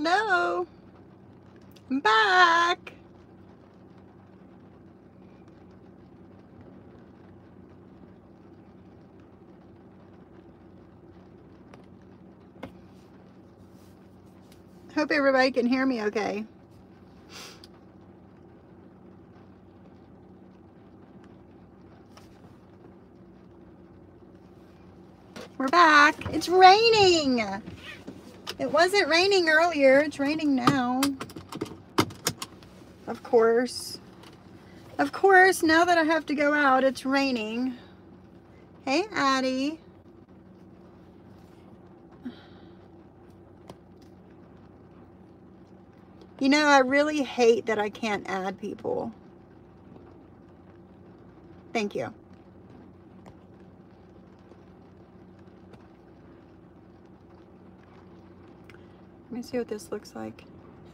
Hello. I'm back. Hope everybody can hear me okay. We're back. It's raining. It wasn't raining earlier. It's raining now. Of course. Of course, now that I have to go out, it's raining. Hey, Addie. You know, I really hate that I can't add people. Thank you. Me see what this looks like.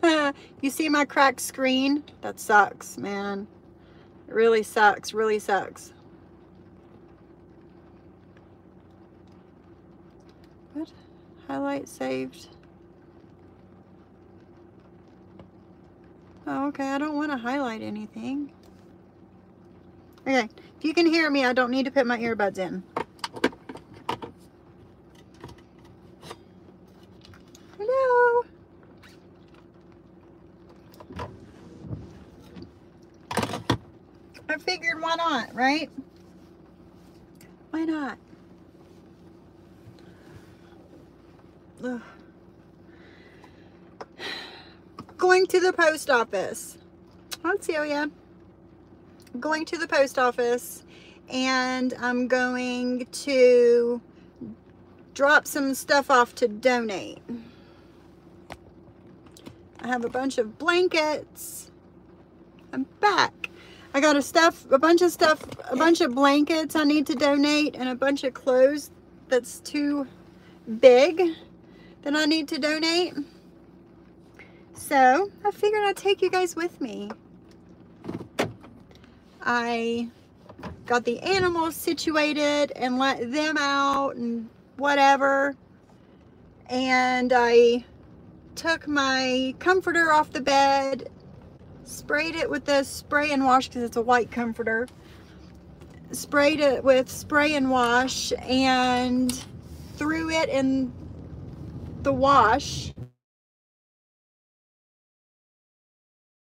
you see my cracked screen? That sucks, man. It really sucks, really sucks. What? Highlight saved. Oh, okay, I don't want to highlight anything. Okay, if you can hear me, I don't need to put my earbuds in. Hello. I figured why not, right? Why not? Ugh. Going to the post office. Hi, Celia. Going to the post office and I'm going to drop some stuff off to donate. I have a bunch of blankets. I'm back. I got a stuff, a bunch of stuff, a bunch of blankets I need to donate and a bunch of clothes that's too big that I need to donate. So I figured I'd take you guys with me. I got the animals situated and let them out and whatever. And I took my comforter off the bed, sprayed it with the spray and wash because it's a white comforter. Sprayed it with spray and wash and threw it in the wash.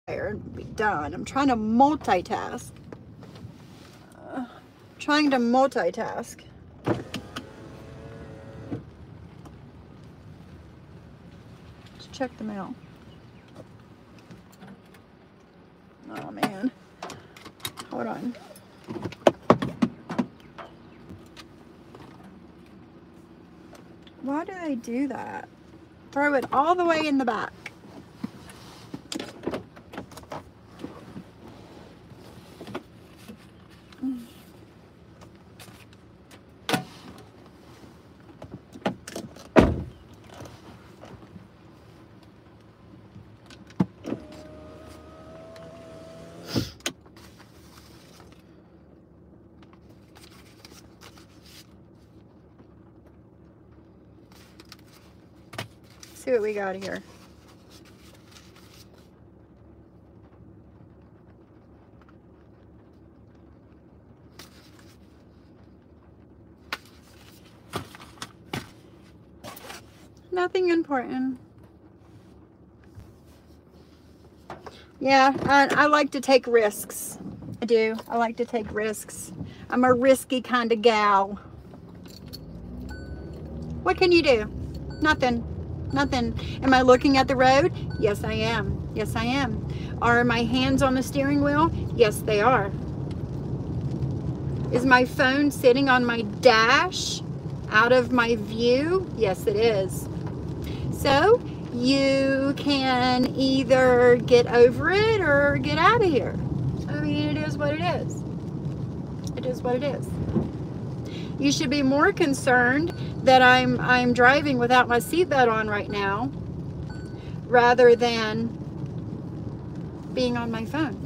And be done. I'm trying to multitask. Uh, trying to multitask. check the mail. Oh man. Hold on. Why do they do that? Throw it all the way in the back. We got here. Nothing important. Yeah, I, I like to take risks. I do. I like to take risks. I'm a risky kind of gal. What can you do? Nothing. Nothing. Am I looking at the road? Yes, I am. Yes, I am. Are my hands on the steering wheel? Yes, they are. Is my phone sitting on my dash out of my view? Yes, it is. So you can either get over it or get out of here. I mean, it is what it is. It is what it is. You should be more concerned that I'm, I'm driving without my seatbelt on right now rather than being on my phone.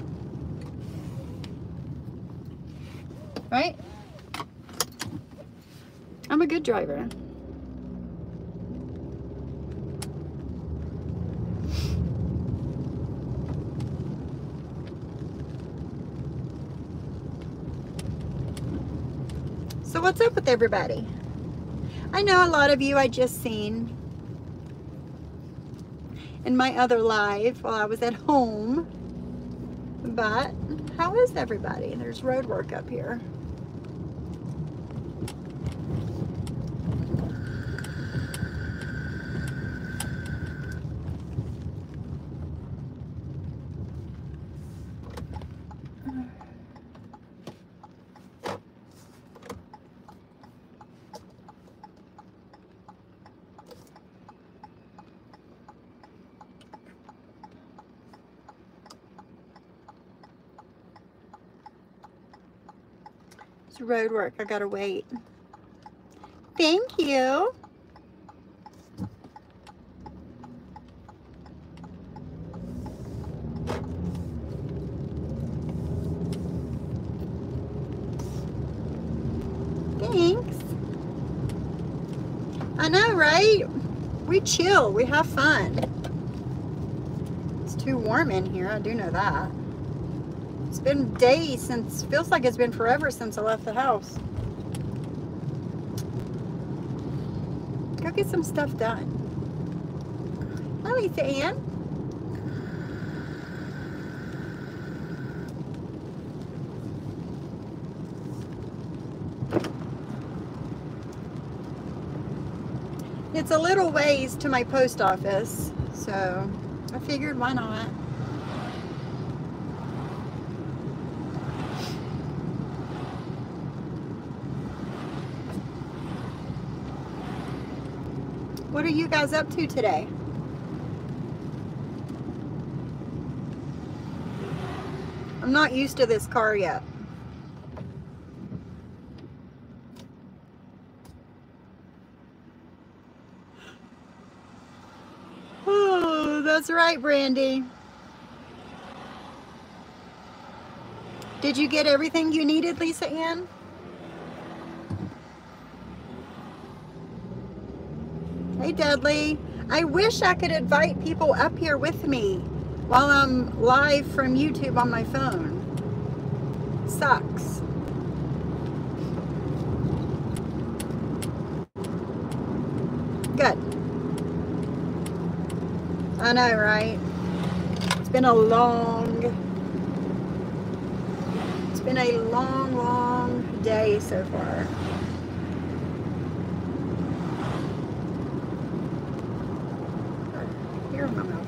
Right? I'm a good driver. So what's up with everybody? I know a lot of you I just seen in my other life while I was at home. But how is everybody? There's road work up here. It's road work. I gotta wait. Thank you. Thanks. I know, right? We chill. We have fun. It's too warm in here. I do know that. Been days since, feels like it's been forever since I left the house. Go get some stuff done. Hi, Lisa Ann. It's a little ways to my post office, so I figured why not. What are you guys up to today? I'm not used to this car yet. Oh, that's right, Brandy. Did you get everything you needed, Lisa Ann? Dudley. I wish I could invite people up here with me while I'm live from YouTube on my phone. Sucks. Good. I know, right? It's been a long, it's been a long, long day so far. Mama.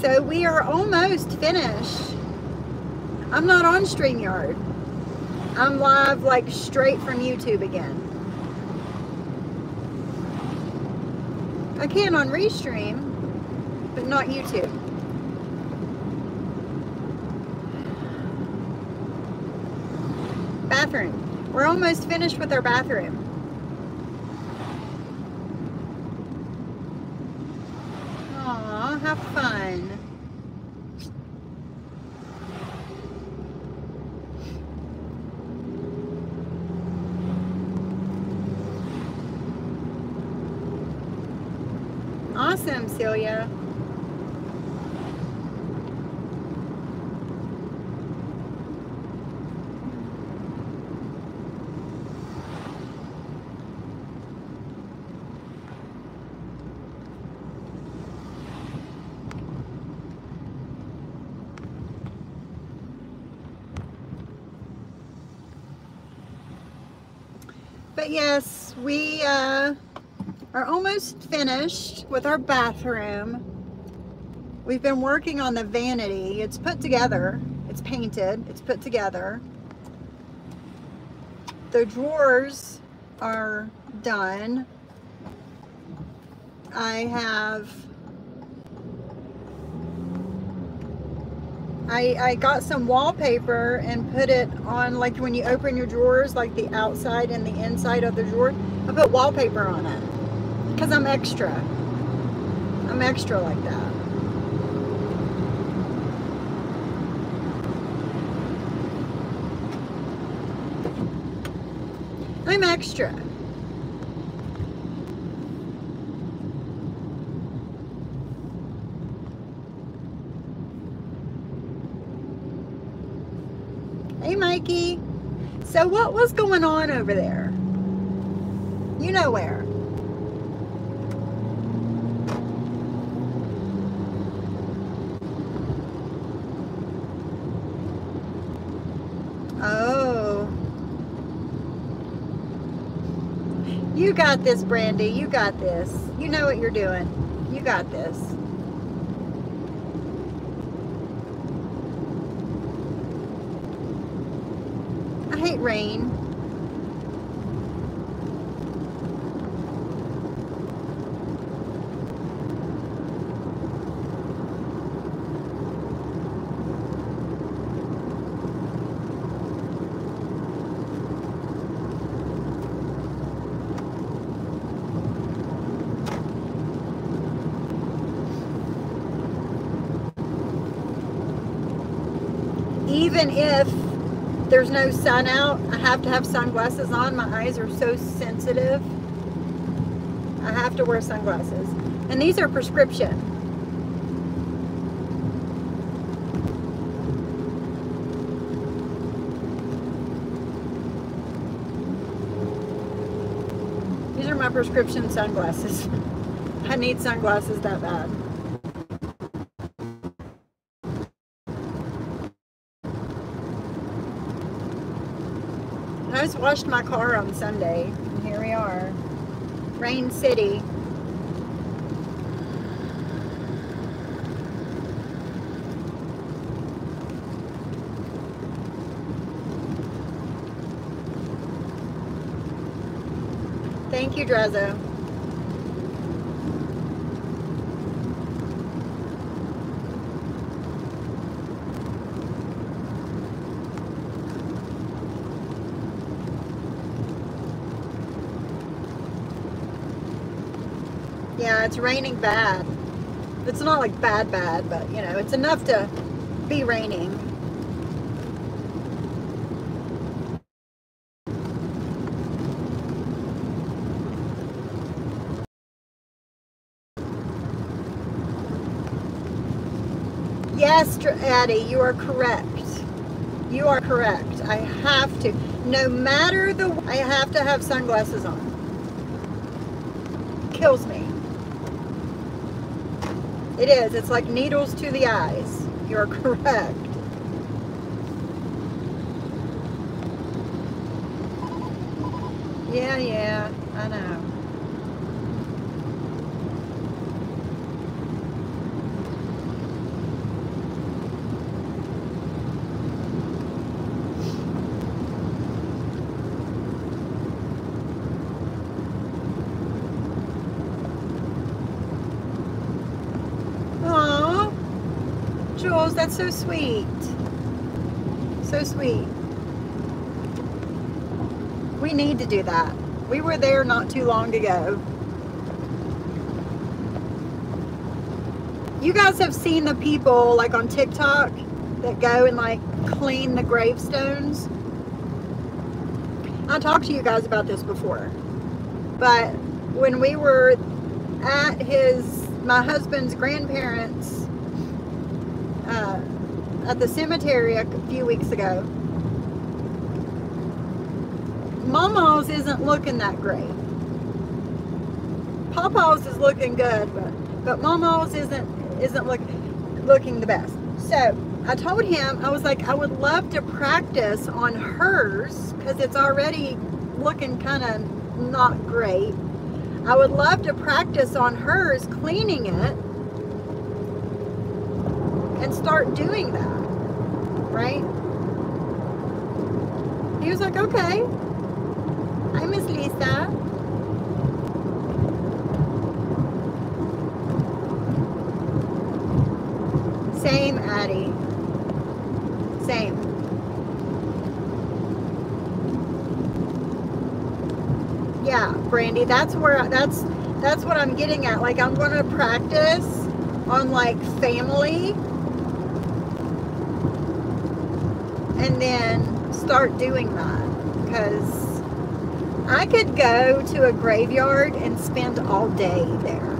So we are almost finished. I'm not on StreamYard. I'm live like straight from YouTube again. I can on Restream, but not YouTube. Bathroom. We're almost finished with our bathroom. Aw, have fun. Awesome, Celia. But yes, we uh, are almost finished with our bathroom. We've been working on the vanity. It's put together. It's painted. It's put together. The drawers are done. I have I, I got some wallpaper and put it on like when you open your drawers like the outside and the inside of the drawer I put wallpaper on it because I'm extra. I'm extra like that. I'm extra. Hey, Mikey. So what was going on over there? You know where. You got this, Brandy. You got this. You know what you're doing. You got this. I hate rain. Even if there's no sun out, I have to have sunglasses on. My eyes are so sensitive. I have to wear sunglasses. And these are prescription. These are my prescription sunglasses. I need sunglasses that bad. Washed my car on Sunday, and here we are. Rain City. Thank you, Drezo. Yeah, raining bad. It's not like bad, bad, but you know, it's enough to be raining. Yes, Addie, you are correct. You are correct. I have to, no matter the, I have to have sunglasses on. Kills me. It is. It's like needles to the eyes. You're correct. Yeah, yeah, I know. Aw, Jules, that's so sweet. So sweet. We need to do that. We were there not too long ago. You guys have seen the people like on TikTok that go and like clean the gravestones. I talked to you guys about this before. But when we were at his my husband's grandparents uh, at the cemetery a few weeks ago, Mama's isn't looking that great. Papa's is looking good, but but Mama's isn't isn't look, looking the best. So I told him I was like I would love to practice on hers because it's already looking kind of not great. I would love to practice on hers cleaning it and start doing that. Right? He was like, okay. Hi, Miss Lisa. Same, Addie. Same. Yeah, Brandy, that's where that's that's what I'm getting at. Like I'm going to practice on like family and then start doing that because I could go to a graveyard and spend all day there.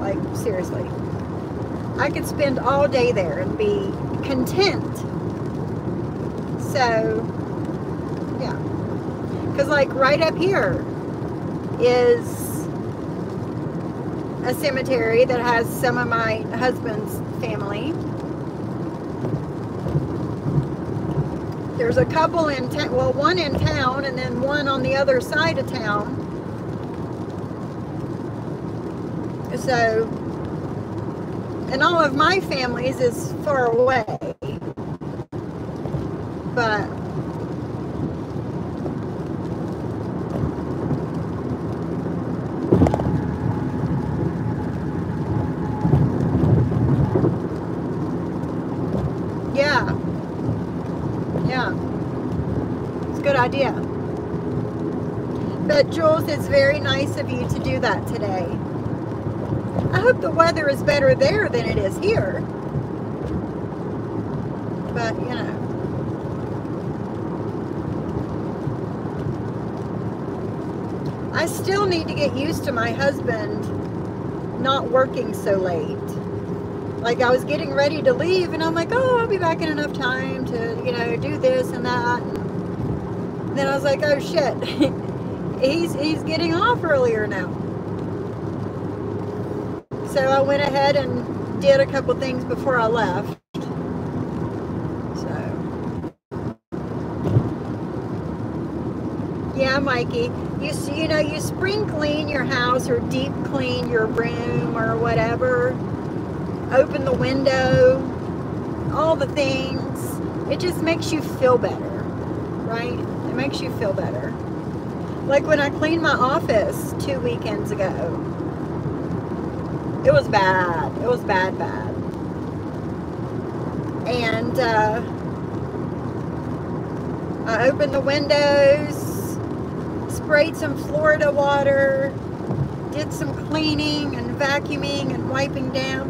Like seriously. I could spend all day there and be content. So, yeah. Because, like, right up here is a cemetery that has some of my husband's family. There's a couple in town, well, one in town and then one on the other side of town. So, and all of my families is far away. But yeah. Yeah. It's a good idea. But Jules, it's very nice of you to do that today. I hope the weather is better there than it is here. But, you know. I still need to get used to my husband not working so late. Like I was getting ready to leave and I'm like, oh, I'll be back in enough time to, you know, do this and that. And then I was like, oh shit, he's, he's getting off earlier now. So I went ahead and did a couple things before I left. So, yeah, Mikey, you you know you spring clean your house or deep clean your room or whatever. Open the window, all the things. It just makes you feel better, right? It makes you feel better. Like when I cleaned my office two weekends ago it was bad. It was bad, bad. And uh, I opened the windows, sprayed some Florida water, did some cleaning and vacuuming and wiping down.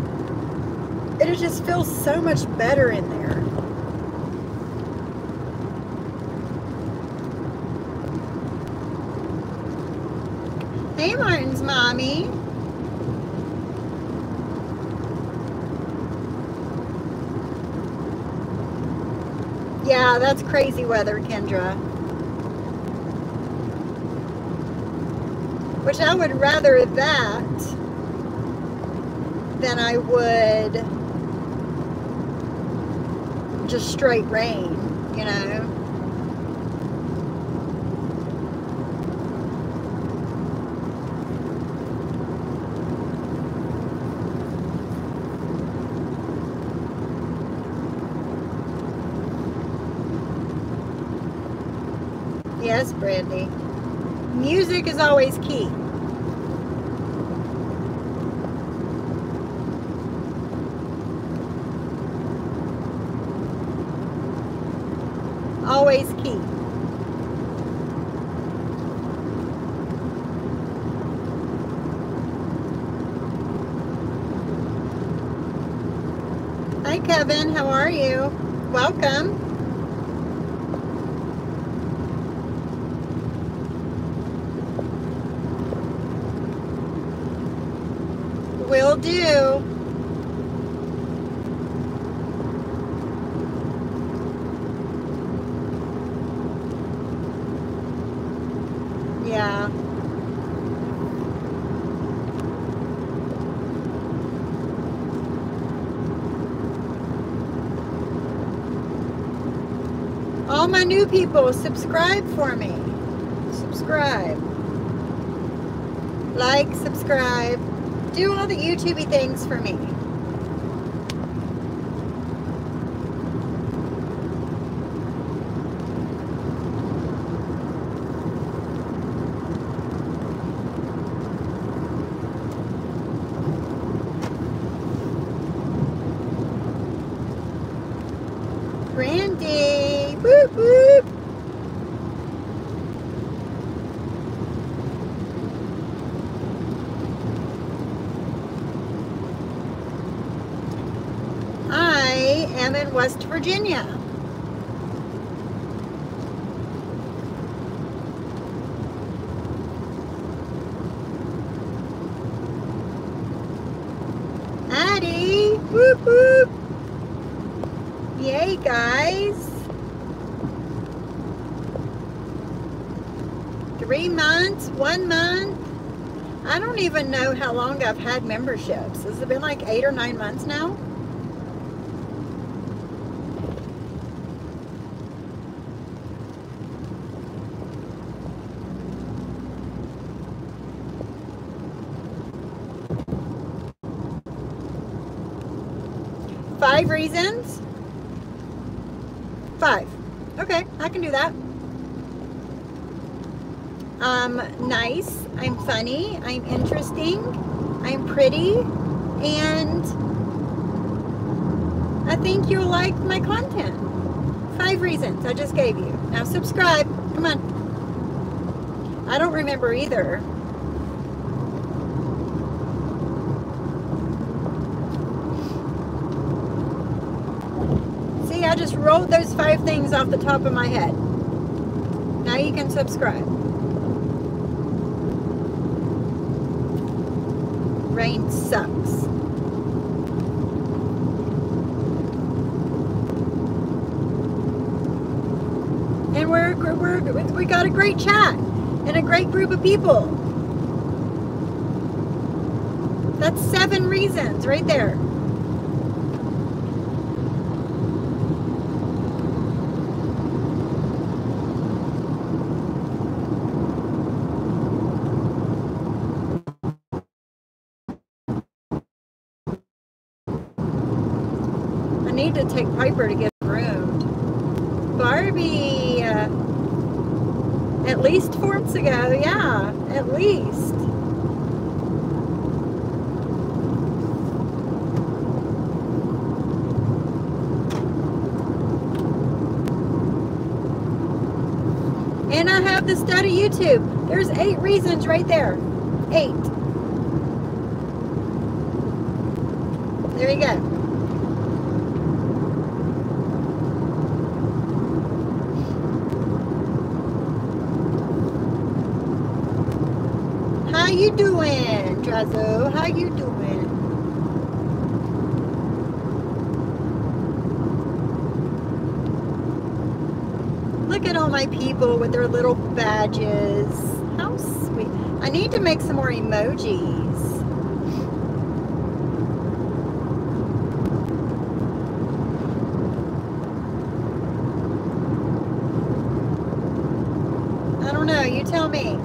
It just feels so much better in there. Hey, Martin's mommy. Yeah, that's crazy weather, Kendra. Which I would rather that than I would just straight rain, you know. Yes, Brandy. Music is always key. Always key. Hi, Kevin. How are you? Welcome. Will do. Yeah. All my new people, subscribe for me. Subscribe. Like, subscribe. Do all the YouTubey things for me. Brandy, boop boop. I am in West Virginia. Addie, whoop whoop. Yay, guys. months, one month. I don't even know how long I've had memberships. Has it been like eight or nine months now? Five reasons? Five. Okay, I can do that. I'm nice, I'm funny, I'm interesting, I'm pretty, and I think you'll like my content. I just gave you. Now subscribe. Come on. I don't remember either. See, I just wrote those five things off the top of my head. Now you can subscribe. rain sucks. And we're, we're, got a great chat and a great group of people. That's seven reasons right there. I need to take Piper to get groomed. Barbie, uh, at least four months ago, yeah, at least. And I have the study YouTube. There's eight reasons right there. Eight. There you go. You doing, Drazo? How you doing? Look at all my people with their little badges. How sweet. I need to make some more emojis. I don't know. You tell me.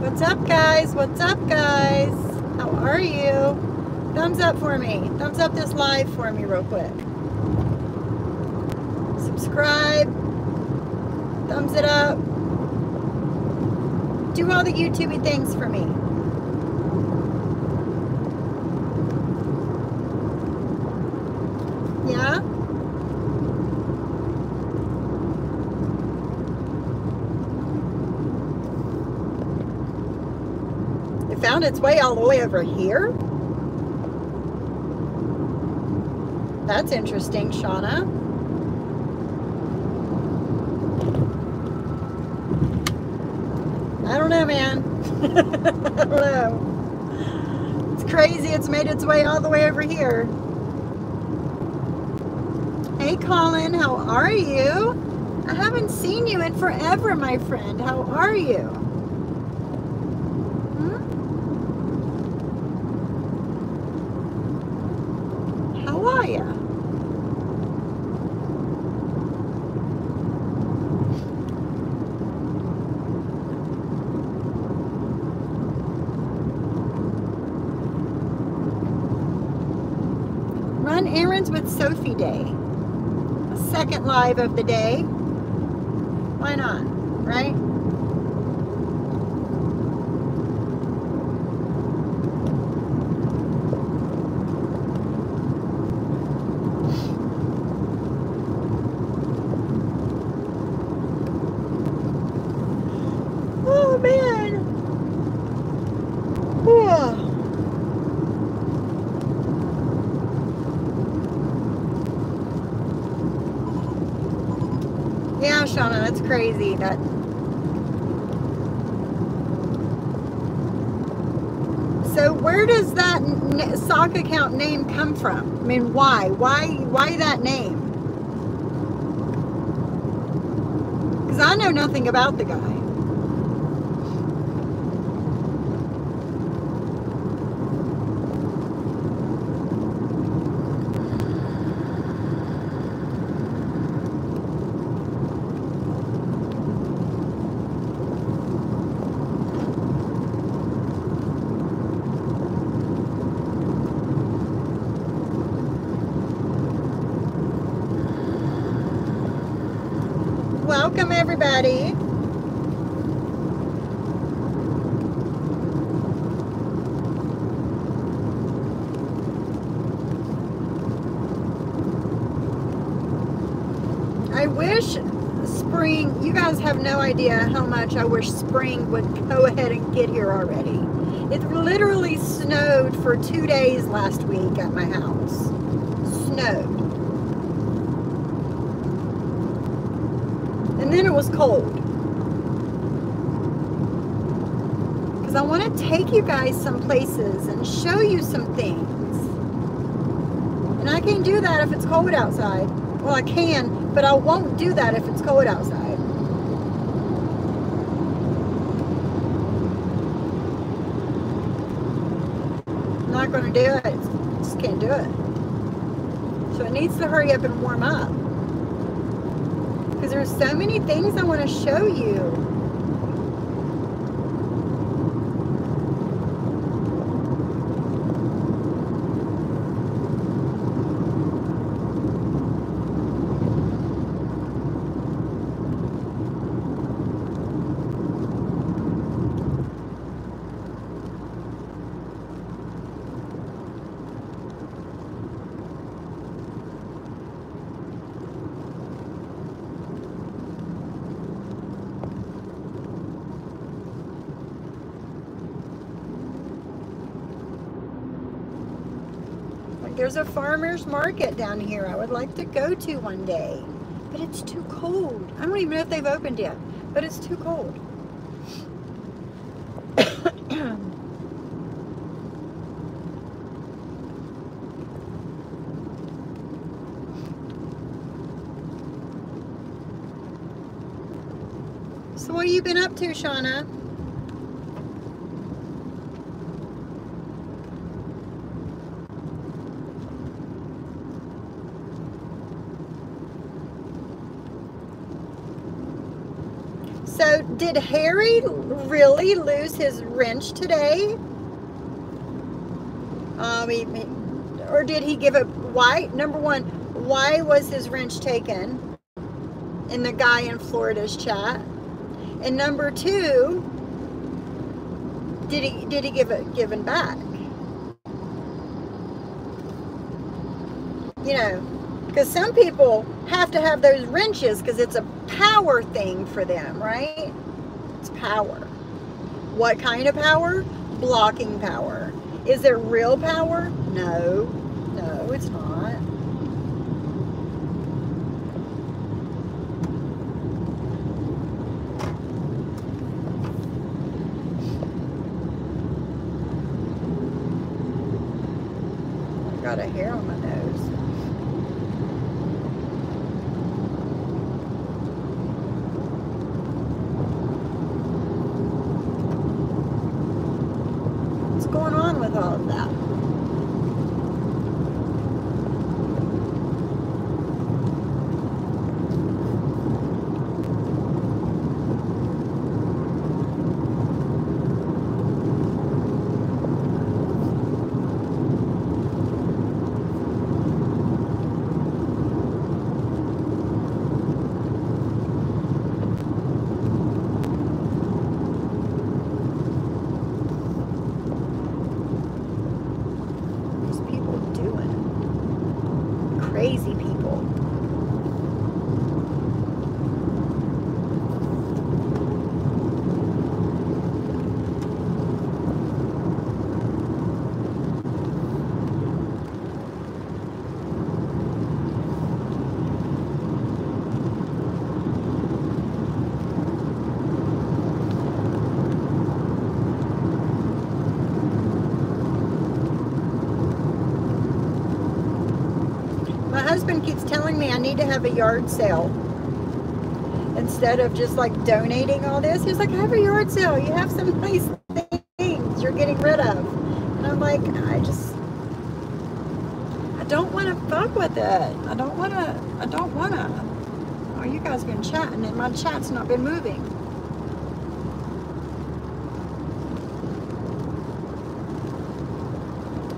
What's up, guys? What's up, guys? How are you? Thumbs up for me. Thumbs up this live for me real quick. Subscribe. Thumbs it up. Do all the YouTubey things for me. Yeah? It found its way all the way over here? That's interesting, Shauna. I don't know, man. I don't know. It's crazy it's made its way all the way over here. Hey, Colin, how are you? I haven't seen you in forever, my friend. How are you? Sophie Day. Second live of the day. Why not, right? So where does that sock account name come from? I mean why? Why why that name? Because I know nothing about the guy. Welcome, everybody. I wish spring, you guys have no idea how much I wish spring would go ahead and get here already. It literally snowed for two days last week at my house. Snowed. And then it was cold. Because I want to take you guys some places and show you some things. And I can't do that if it's cold outside. Well, I can, but I won't do that if it's cold outside. I'm not going to do it. Just can't do it. So it needs to hurry up and warm up because there's so many things I want to show you. There's a farmer's market down here I would like to go to one day. But it's too cold. I don't even know if they've opened yet. But it's too cold. so what have you been up to, Shauna? So did Harry really lose his wrench today? Um, he, or did he give it? Why? Number one, why was his wrench taken? In the guy in Florida's chat. And number two, did he did he give it given back? You know, because some people have to have those wrenches because it's a power thing for them, right? Power. What kind of power? Blocking power. Is it real power? No. No, it's not. got a hair on my nose. What's going on with all of that? These people doing? Crazy people. My husband keeps telling me I need to have a yard sale. instead of just like donating all this. He was like, have a yard sale. You have some nice things you're getting rid of. And I'm like, I just, I don't want to fuck with it. I don't want to, I don't want to. Oh, you guys been chatting and my chat's not been moving.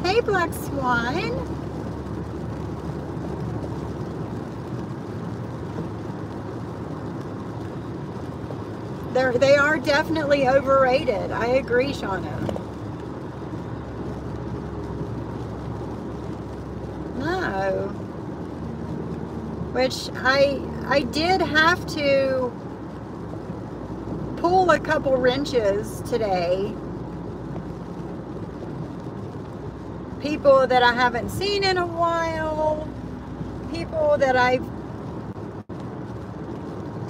Hey, Black Swan. They're, they are definitely overrated. I agree, Shauna. No. Which I I did have to pull a couple wrenches today. People that I haven't seen in a while. People that I've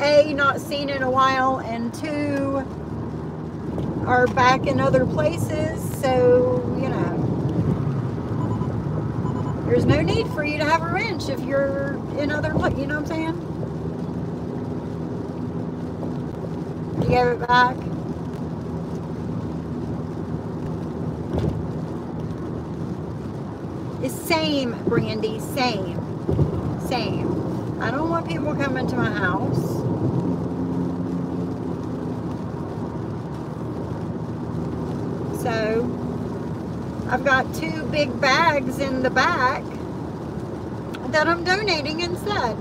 a, not seen in a while, and two, are back in other places. So, you know, there's no need for you to have a wrench if you're in other places. You know what I'm saying? You gave it back. It's same, Brandy, same. Same. I don't want people coming to my house. So I've got two big bags in the back that I'm donating instead.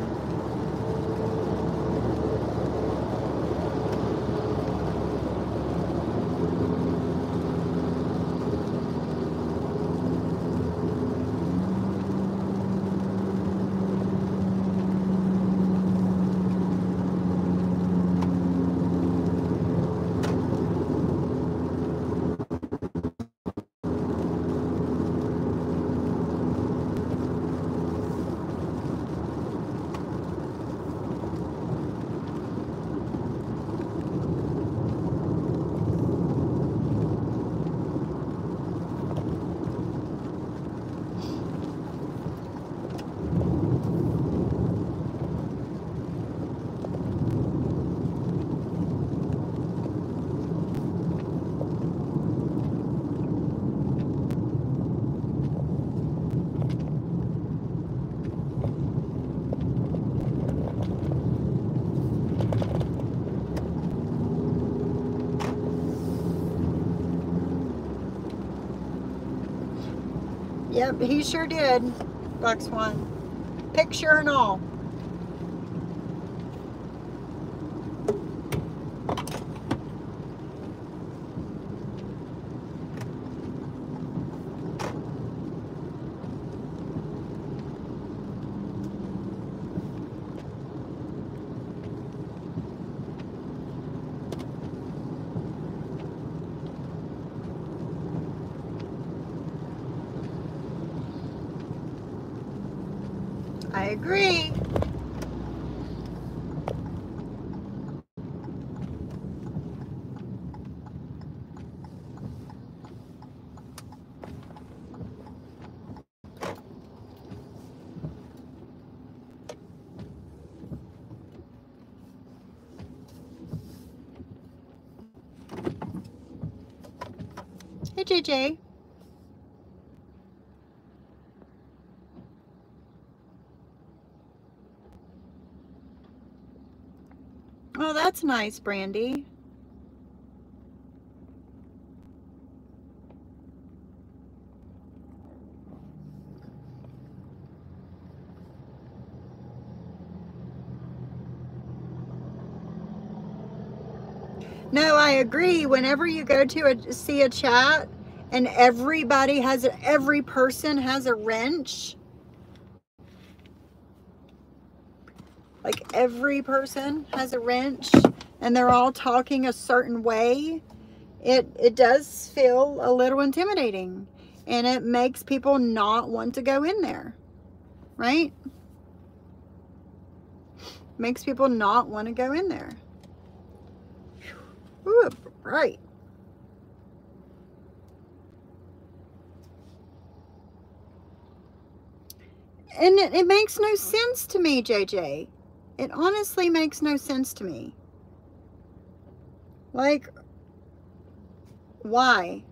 Yep, he sure did, Black Swan. Picture and all. I agree. Oh, that's nice, Brandy. No, I agree. Whenever you go to a, see a chat and everybody has, every person has a wrench, like every person has a wrench and they're all talking a certain way, it, it does feel a little intimidating and it makes people not want to go in there, right? Makes people not want to go in there. Ooh, right. And it, it makes no sense to me, JJ. It honestly makes no sense to me. Like, why?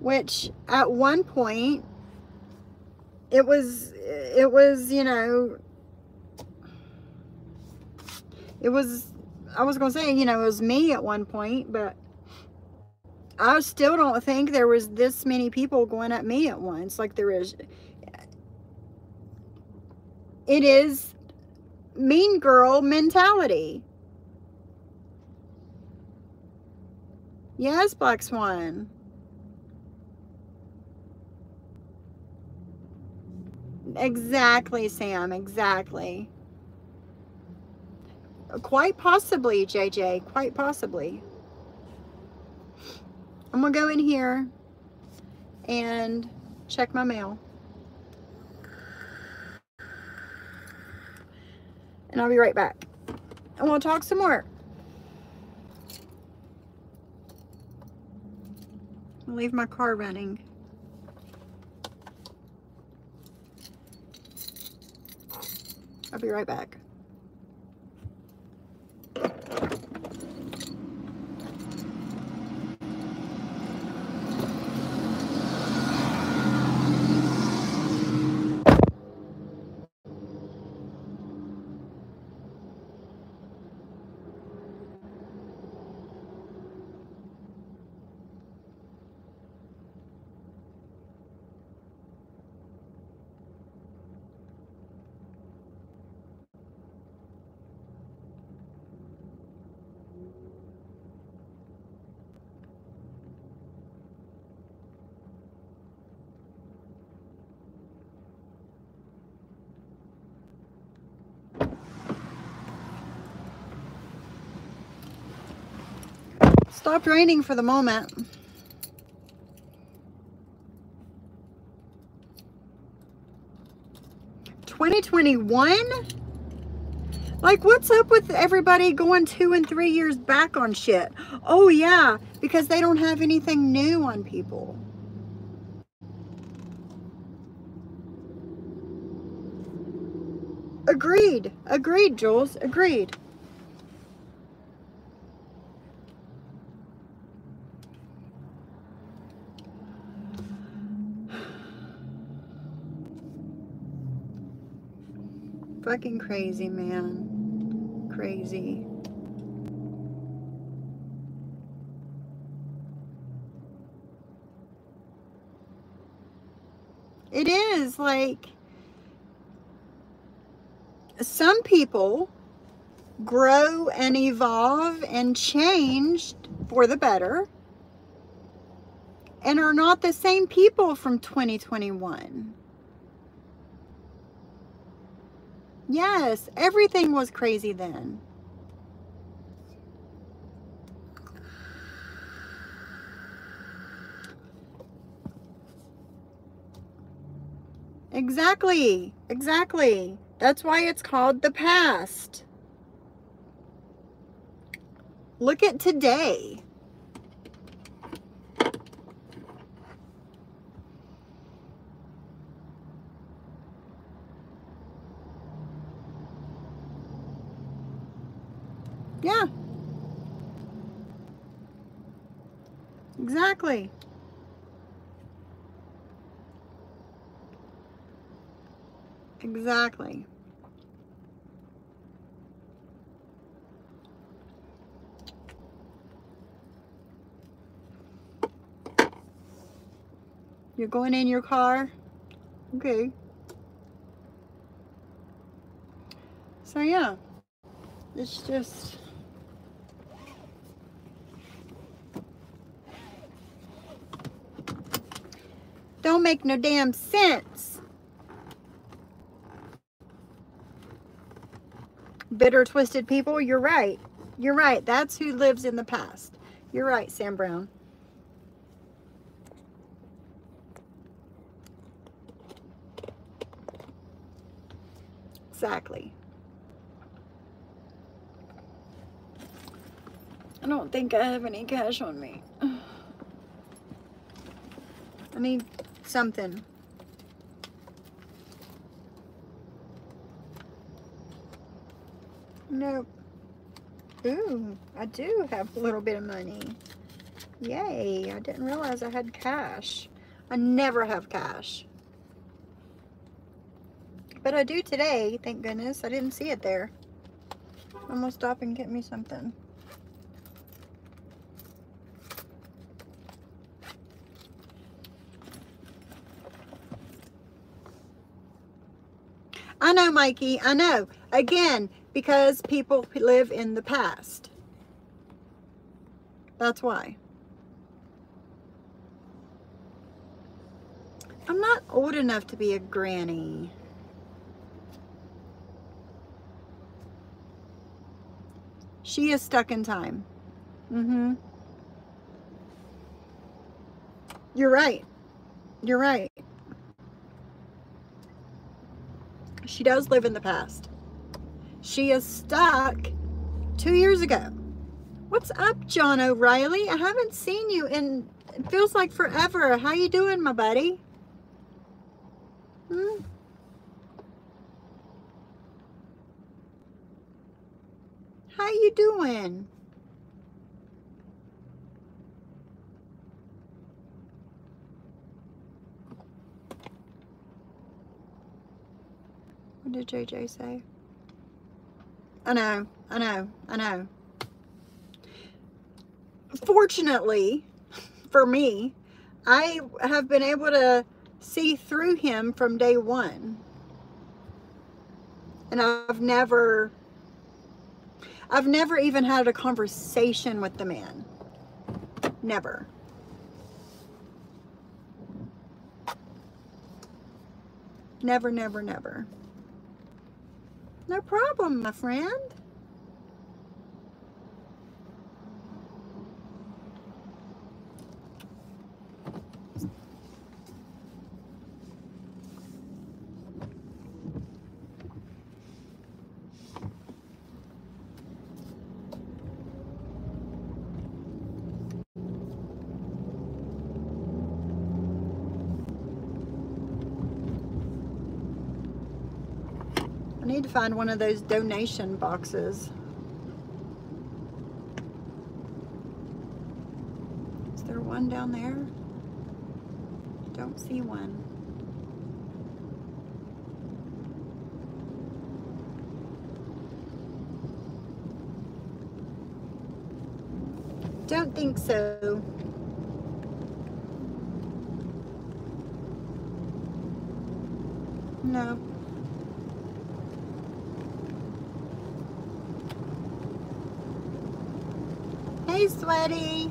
Which at one point, it was, it was, you know, it was, I was going to say, you know, it was me at one point, but I still don't think there was this many people going at me at once like there is. It is mean girl mentality. Yes, Black Swan. Exactly, Sam. Exactly. Quite possibly, JJ. Quite possibly. I'm going to go in here and check my mail. And I'll be right back. And we'll talk some more. I'll leave my car running. I'll be right back. Stopped raining for the moment. Twenty twenty one. Like, what's up with everybody going two and three years back on shit? Oh, yeah, because they don't have anything new on people. Agreed. Agreed, Jules. Agreed. Fucking crazy, man. Crazy. It is like some people grow and evolve and change for the better and are not the same people from 2021. Yes, everything was crazy then. Exactly. Exactly. That's why it's called the past. Look at today. Yeah. Exactly. Exactly. You're going in your car? Okay. So yeah, it's just Don't make no damn sense. Bitter, twisted people, you're right. You're right. That's who lives in the past. You're right, Sam Brown. Exactly. I don't think I have any cash on me. I need something. Nope. Ooh, I do have a little bit of money. Yay, I didn't realize I had cash. I never have cash. But I do today, thank goodness. I didn't see it there. I'm gonna stop and get me something. I know, Mikey. I know. Again, because people live in the past. That's why. I'm not old enough to be a granny. She is stuck in time. Mm-hmm. You're right. You're right. She does live in the past. She is stuck two years ago. What's up, John O'Reilly? I haven't seen you in, it feels like forever. How you doing, my buddy? Hmm? How you doing? What did JJ say? I know, I know, I know. Fortunately, for me, I have been able to see through him from day one. And I've never, I've never even had a conversation with the man. Never. Never, never, never. No problem, my friend. Find one of those donation boxes. Is there one down there? Don't see one. Don't think so. No. Hey, sweaty.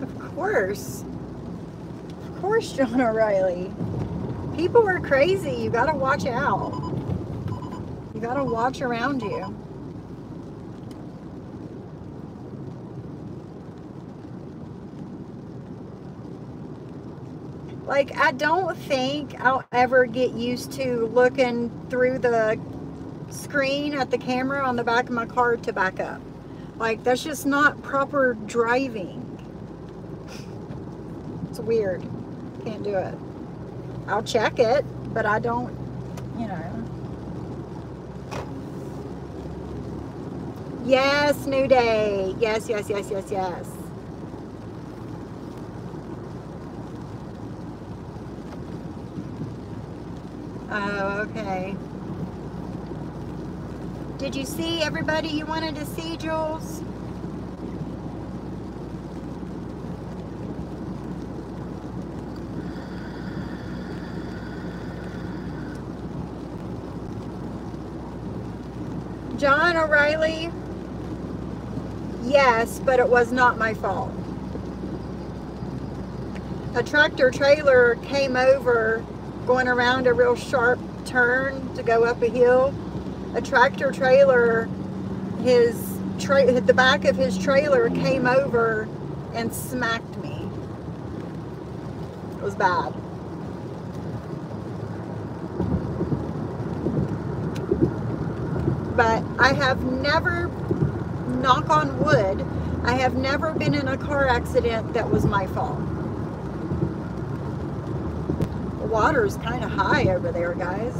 Of course. Of course, John O'Reilly. People are crazy. You gotta watch out. You gotta watch around you. Like I don't think I'll ever get used to looking through the screen at the camera on the back of my car to back up. Like that's just not proper driving. It's weird. Can't do it. I'll check it, but I don't, you know. Yes, new day. Yes, yes, yes, yes, yes. Oh, okay. Did you see everybody you wanted to see, Jules? John O'Reilly? Yes, but it was not my fault. A tractor trailer came over going around a real sharp turn to go up a hill. A tractor trailer, his tra the back of his trailer came over and smacked me. It was bad. but I have never, knock on wood, I have never been in a car accident that was my fault. The water is kind of high over there, guys.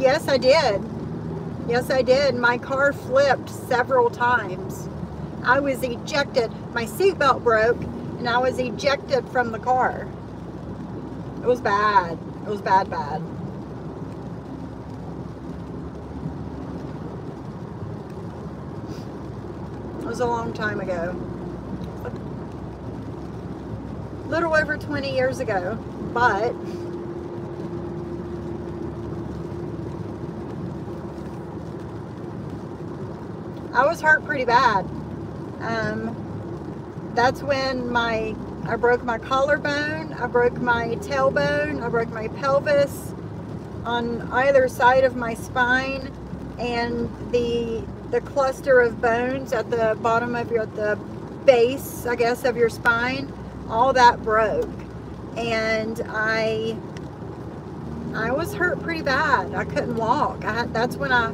Yes, I did. Yes, I did. My car flipped several times. I was ejected. My seatbelt broke and I was ejected from the car. It was bad. It was bad, bad. Was a long time ago. A little over 20 years ago, but I was hurt pretty bad. Um, that's when my I broke my collarbone, I broke my tailbone, I broke my pelvis on either side of my spine, and the the cluster of bones at the bottom of your at the base, I guess, of your spine, all that broke, and I I was hurt pretty bad. I couldn't walk. I that's when I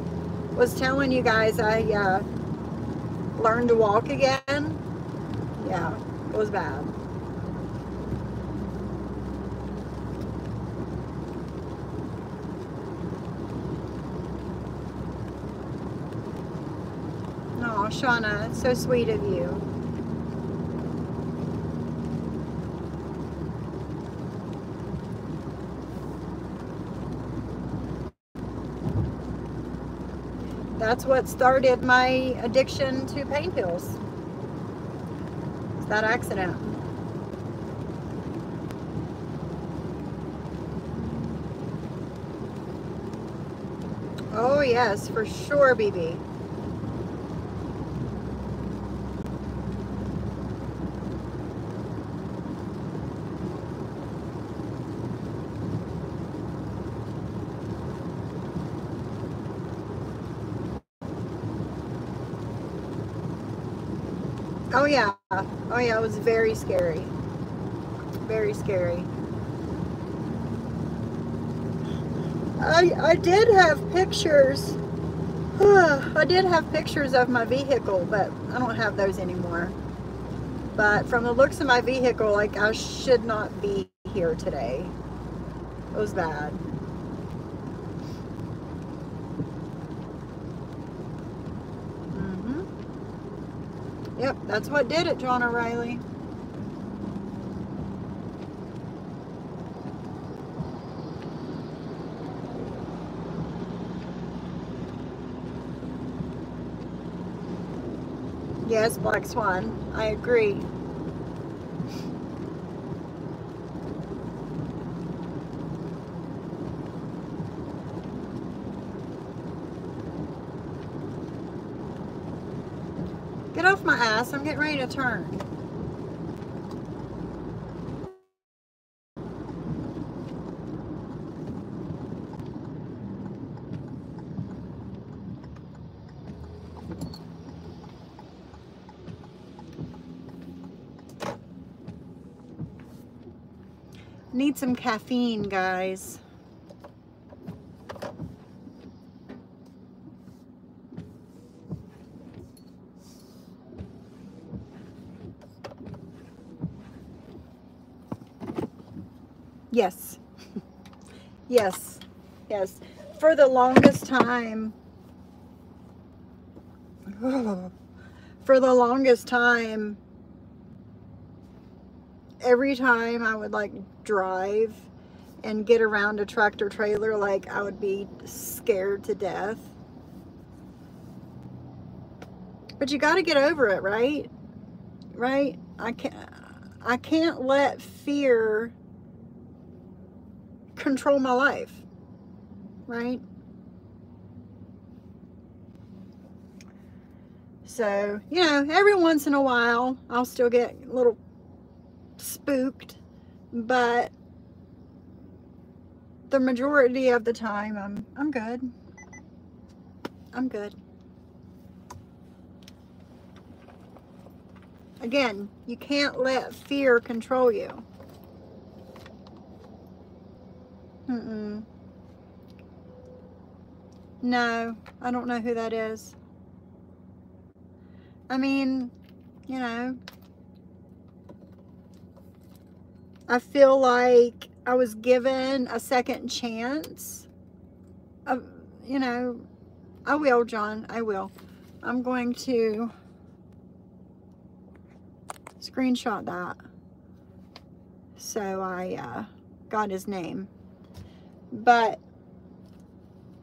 was telling you guys I uh, learned to walk again. Yeah, it was bad. Oh, Shauna, so sweet of you. that's what started my addiction to pain pills. It's that accident. Oh yes, for sure, BB. Oh yeah. Oh yeah, it was very scary. Very scary. I I did have pictures. I did have pictures of my vehicle, but I don't have those anymore. But from the looks of my vehicle, like I should not be here today. It was bad. Mm-hmm. Yep, that's what did it, John O'Reilly. Yes, Black Swan. I agree. Get off my ass. I'm getting ready to turn. Need some caffeine, guys. Yes. yes. Yes. For the longest time, for the longest time, every time I would like drive and get around a tractor trailer, like I would be scared to death. But you got to get over it, right? Right? I can't I can't let fear control my life, right? So, you know, every once in a while, I'll still get a little spooked, but the majority of the time, I'm, I'm good. I'm good. Again, you can't let fear control you. Mm-mm. No, I don't know who that is. I mean, you know, I feel like I was given a second chance. Of, you know, I will, John. I will. I'm going to screenshot that so I uh, got his name. But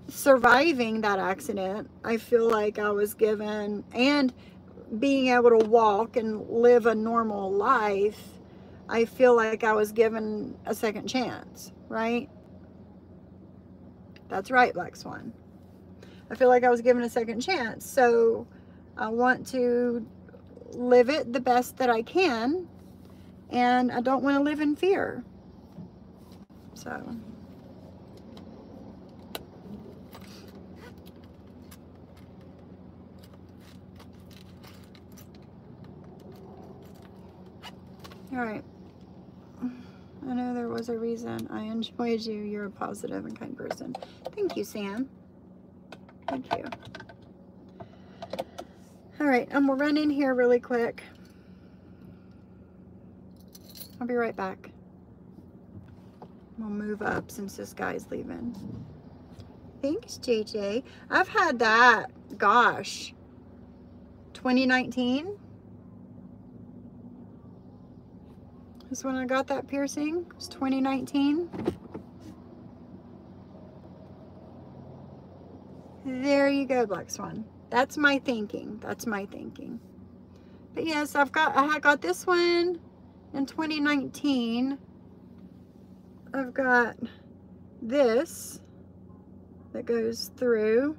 surviving that accident, I feel like I was given, and being able to walk and live a normal life, I feel like I was given a second chance, right? That's right, Black Swan. I feel like I was given a second chance. So I want to live it the best that I can. And I don't want to live in fear. So. All right. I know there was a reason. I enjoyed you. You're a positive and kind person. Thank you, Sam. Thank you. All right, I'm gonna run in here really quick. I'll be right back. We'll move up since this guy's leaving. Thanks, JJ. I've had that, gosh, 2019 is when I got that piercing. It's 2019. There you go, Black Swan. That's my thinking. That's my thinking. But yes, I've got I got this one in 2019. I've got this that goes through.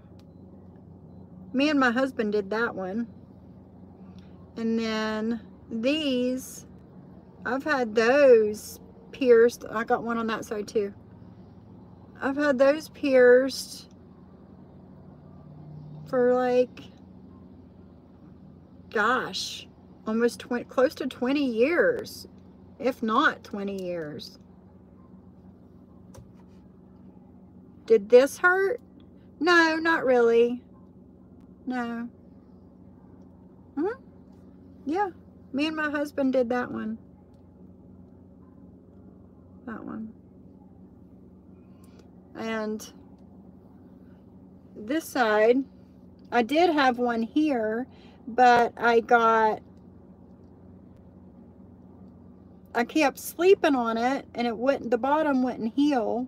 Me and my husband did that one. And then these, I've had those pierced. I got one on that side too. I've had those pierced for like, gosh, almost 20, close to 20 years, if not 20 years. Did this hurt? No, not really. No. Hmm? Yeah. Me and my husband did that one. That one. And this side, I did have one here, but I got, I kept sleeping on it and it wouldn't, the bottom wouldn't heal.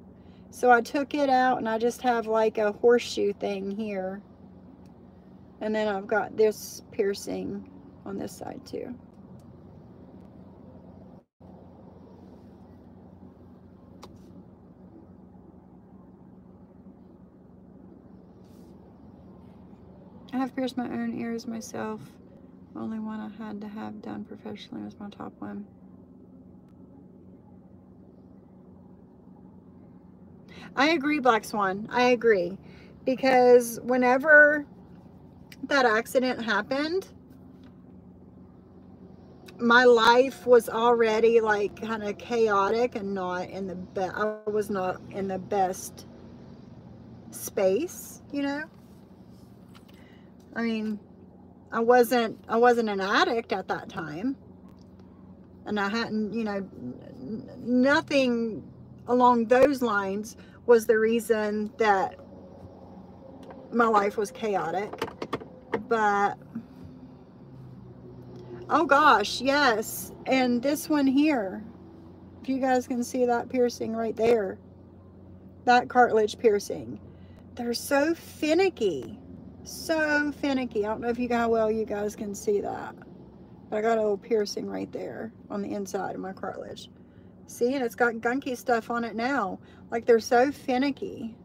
So I took it out and I just have like a horseshoe thing here. And then I've got this piercing on this side too. I have pierced my own ears myself. Only one I had to have done professionally was my top one. I agree, Black Swan. I agree. Because whenever that accident happened, my life was already like kind of chaotic and not in the best, I was not in the best space, you know? I mean, I wasn't I wasn't an addict at that time. And I hadn't, you know, nothing along those lines was the reason that my life was chaotic. But oh gosh, yes. And this one here, if you guys can see that piercing right there, that cartilage piercing, they're so finicky so finicky. I don't know if you how well you guys can see that. But I got a little piercing right there on the inside of my cartilage. See, and it's got gunky stuff on it now. Like they're so finicky.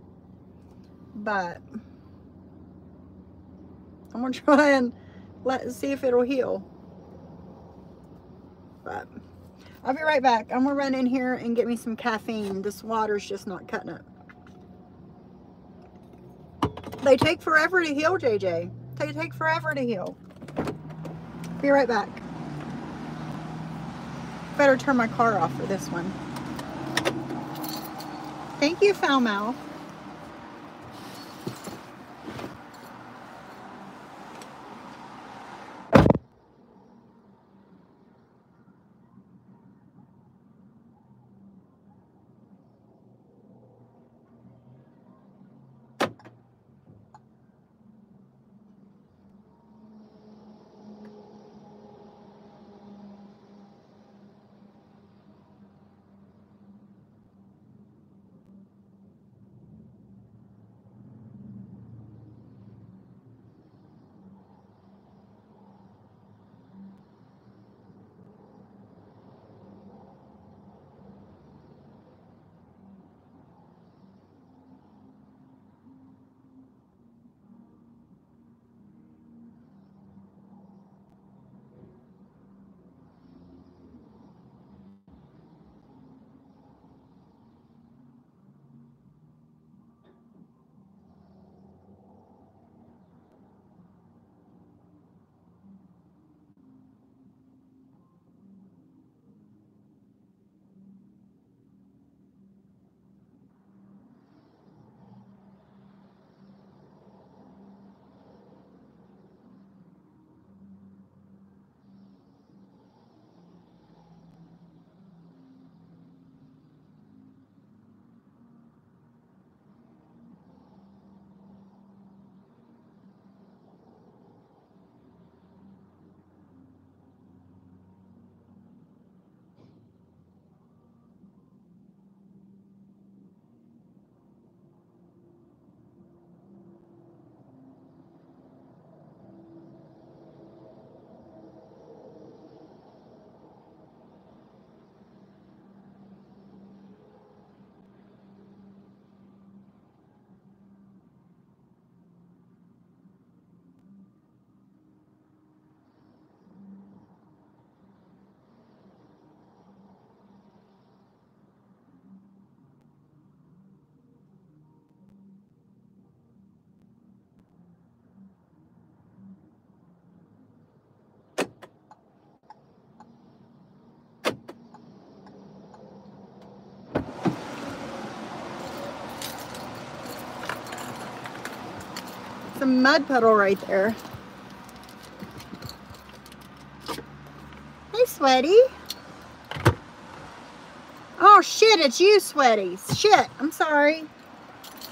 But I'm gonna try and let see if it'll heal. But I'll be right back. I'm gonna run in here and get me some caffeine. This water's just not cutting it. They take forever to heal, JJ. They take forever to heal. Be right back. Better turn my car off for this one. Thank you, Foul Mouth. Mud puddle right there. Hey, Sweaty. Oh, shit, it's you, Sweaty. Shit, I'm sorry.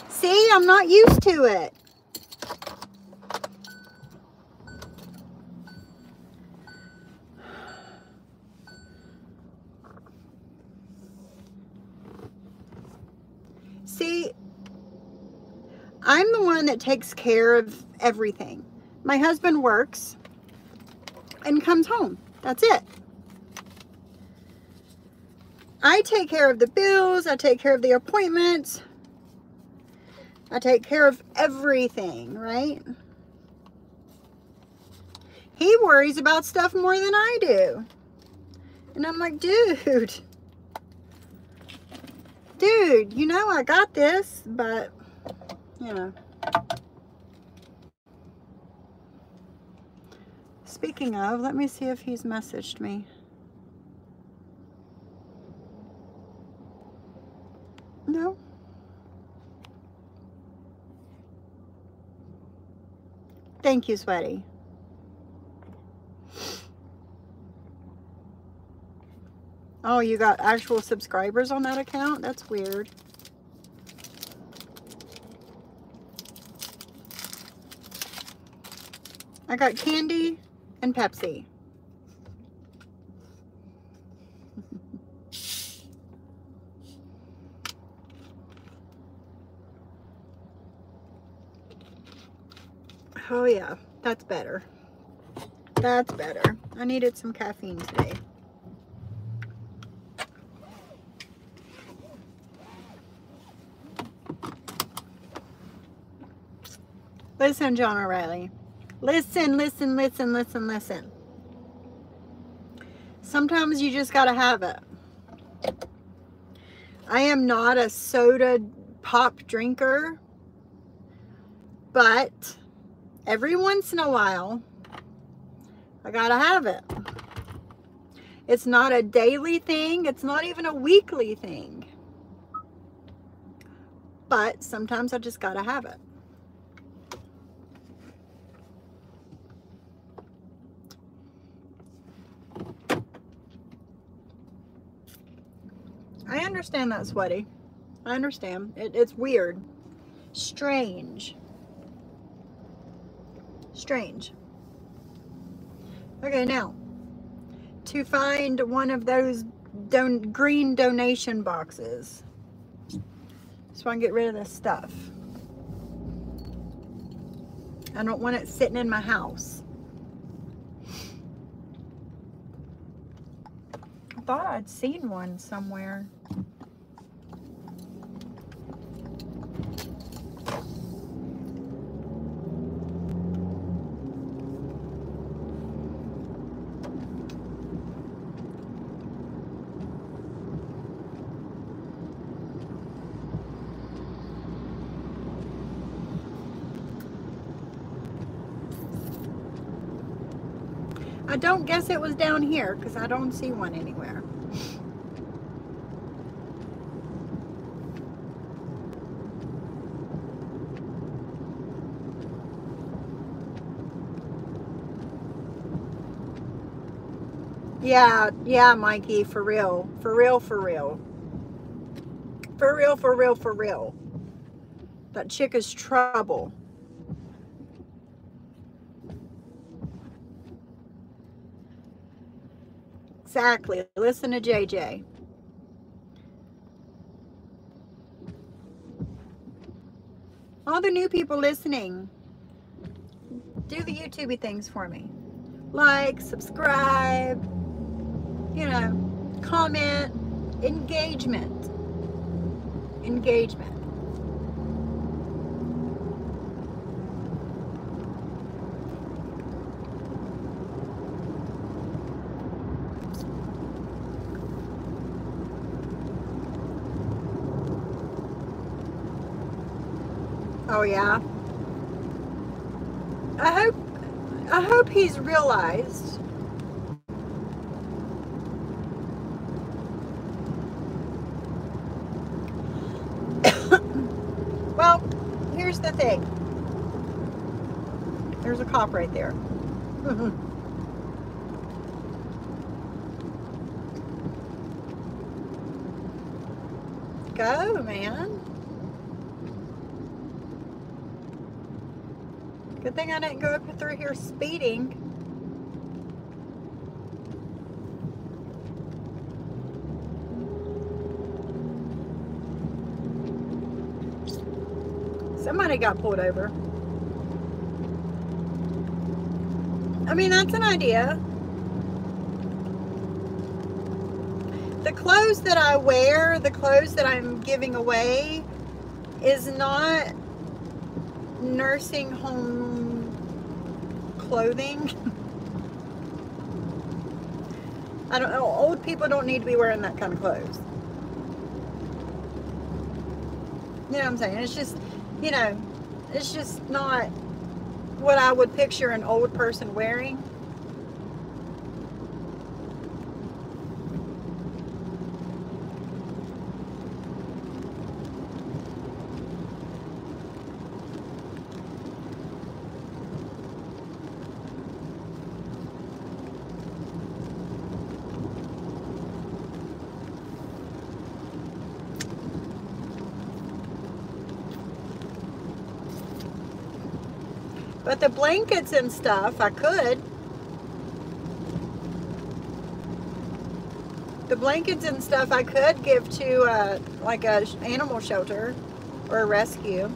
See, I'm not used to it. See, I'm the one that takes care of everything. My husband works and comes home. That's it. I take care of the bills. I take care of the appointments. I take care of everything, right? He worries about stuff more than I do. And I'm like, dude, dude, you know I got this, but, you know. Speaking of, let me see if he's messaged me. No. Thank you, Sweaty. Oh, you got actual subscribers on that account? That's weird. I got candy and Pepsi. Oh yeah, that's better. That's better. I needed some caffeine today. Listen, John O'Reilly. Listen, listen, listen, listen, listen. Sometimes you just got to have it. I am not a soda pop drinker, but every once in a while, I got to have it. It's not a daily thing. It's not even a weekly thing. But sometimes I just got to have it. I understand that, sweaty. I understand. It, it's weird. Strange. Strange. Okay, now, to find one of those don green donation boxes. So I can get rid of this stuff. I don't want it sitting in my house. I thought I'd seen one somewhere. I don't guess it was down here because I don't see one anywhere. Yeah, yeah, Mikey, for real. For real, for real. For real, for real, for real. That chick is trouble. Exactly. Listen to JJ. All the new people listening, do the YouTubey things for me. Like, subscribe, you know, comment, engagement. Engagement. Oh yeah. I hope I hope he's realized Well, here's the thing. There's a cop right there. Go, man. Good thing I didn't go up through here speeding. Somebody got pulled over. I mean, that's an idea. The clothes that I wear, the clothes that I'm giving away, is not nursing home clothing. I don't know. Old people don't need to be wearing that kind of clothes. You know what I'm saying? It's just, you know, it's just not what I would picture an old person wearing. But the blankets and stuff, I could. The blankets and stuff I could give to uh, like a animal shelter or a rescue.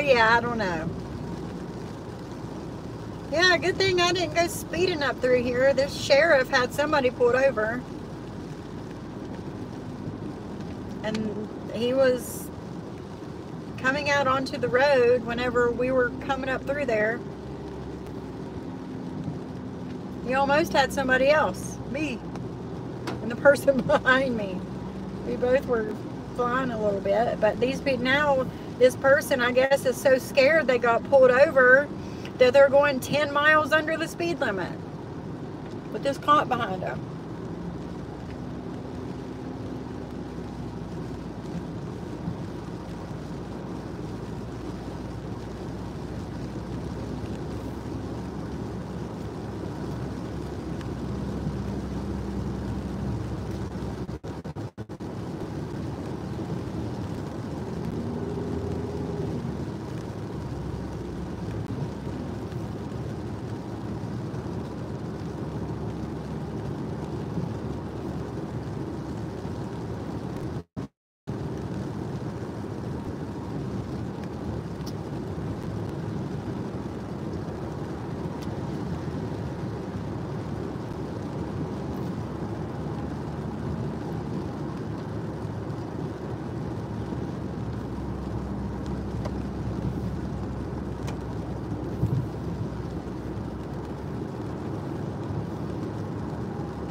Yeah, I don't know. Yeah, good thing I didn't go speeding up through here. This sheriff had somebody pulled over. And he was coming out onto the road whenever we were coming up through there. He almost had somebody else, me, and the person behind me. We both were flying a little bit, but these people now, this person, I guess, is so scared they got pulled over that they're going 10 miles under the speed limit with this cop behind them.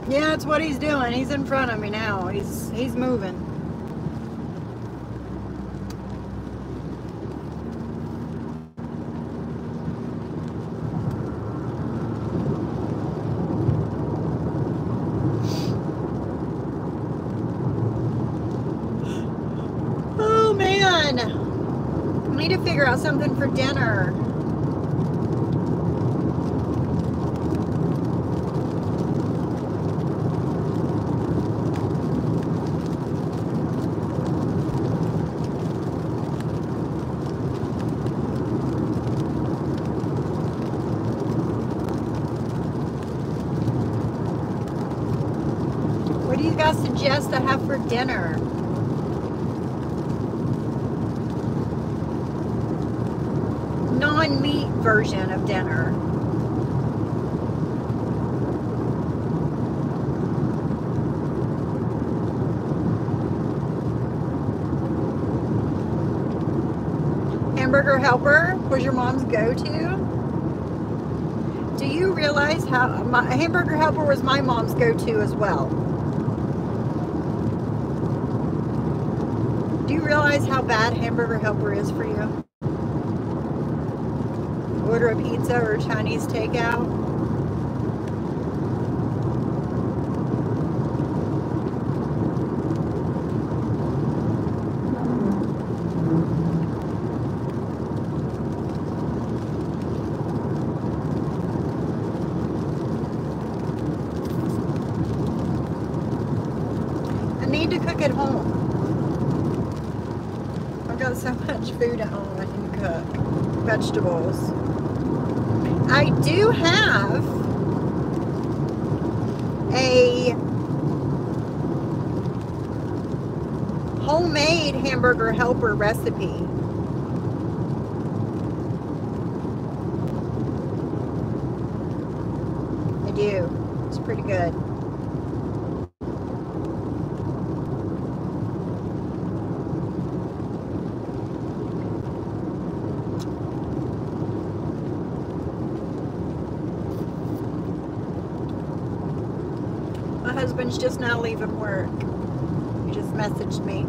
Yeah, that's what he's doing. He's in front of me now. He's he's moving. Oh man. I need to figure out something for dinner. What do you guys suggest I have for dinner? Non-meat version of dinner. Hamburger Helper was your mom's go-to? Do you realize how my Hamburger Helper was my mom's go-to as well? Do you realize how bad Hamburger Helper is for you? Order a pizza or Chinese takeout. I need to cook at home. I've got so much food at home I can cook. Vegetables. I do have a homemade hamburger helper recipe. I do. It's pretty good. My husband's just now leaving work. He just messaged me.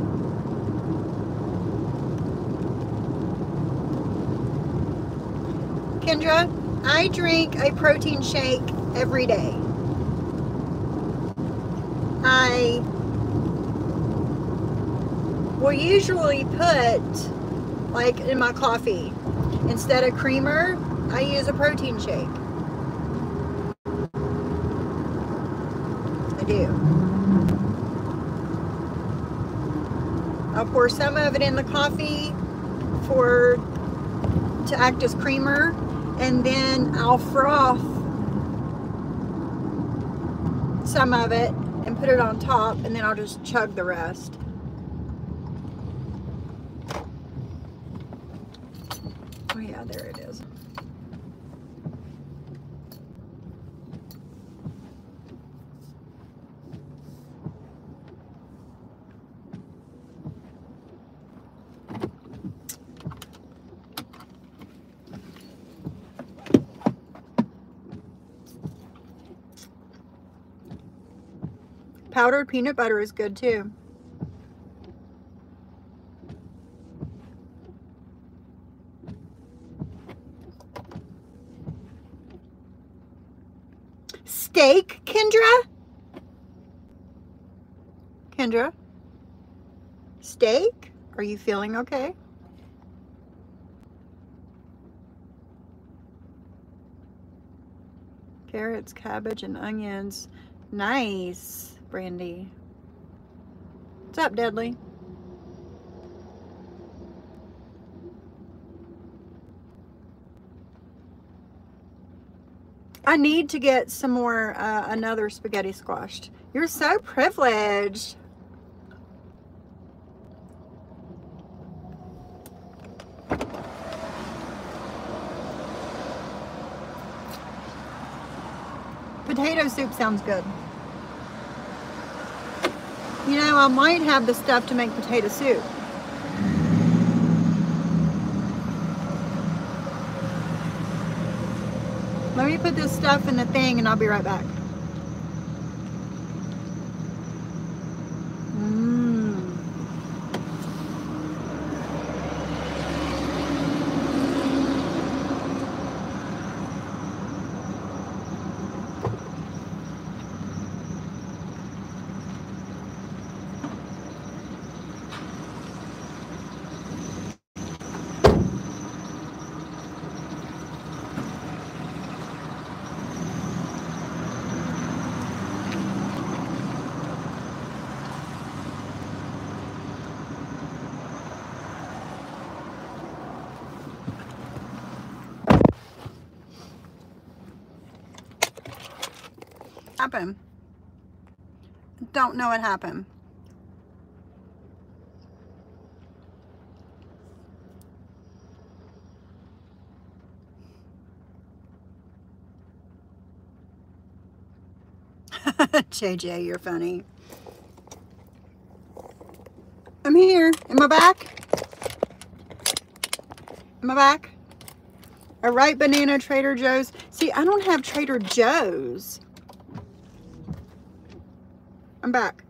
Kendra, I drink a protein shake every day. I will usually put, like in my coffee, instead of creamer, I use a protein shake. I do. I'll pour some of it in the coffee for to act as creamer and then I'll froth some of it and put it on top and then I'll just chug the rest. there it is. Powdered peanut butter is good too. Steak, Kendra? Kendra? Steak? Are you feeling okay? Carrots, cabbage, and onions. Nice. Brandy. What's up, Deadly? I need to get some more, uh, another spaghetti squashed. You're so privileged. Potato soup sounds good. You know, I might have the stuff to make potato soup. Let me put this stuff in the thing and I'll be right back. happened. Don't know what happened. JJ, you're funny. I'm here. Am I back? Am I back? A right banana Trader Joe's. See, I don't have Trader Joe's. I'm back.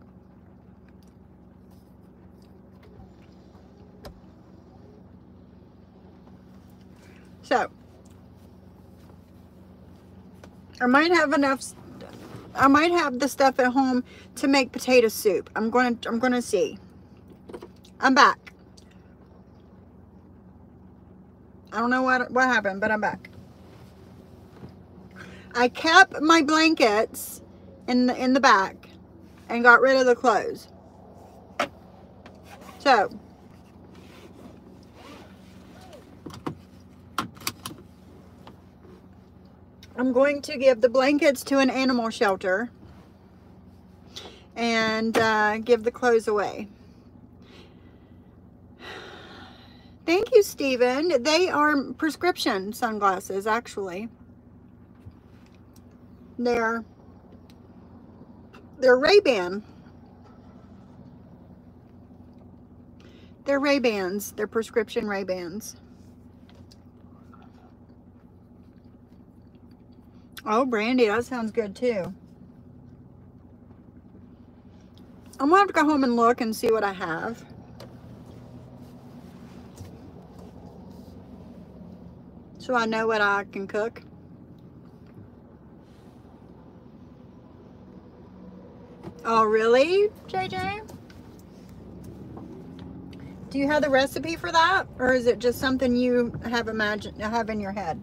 So, I might have enough, I might have the stuff at home to make potato soup. I'm going to, I'm going to see. I'm back. I don't know what, what happened, but I'm back. I kept my blankets in the, in the back and got rid of the clothes. So, I'm going to give the blankets to an animal shelter and uh, give the clothes away. Thank you, Stephen. They are prescription sunglasses, actually. They're they're Ray-Ban. They're Ray-Bans. They're prescription Ray-Bans. Oh, brandy. That sounds good, too. I'm going to have to go home and look and see what I have. So I know what I can cook. Oh, really, JJ? Do you have the recipe for that? Or is it just something you have imagined, have in your head?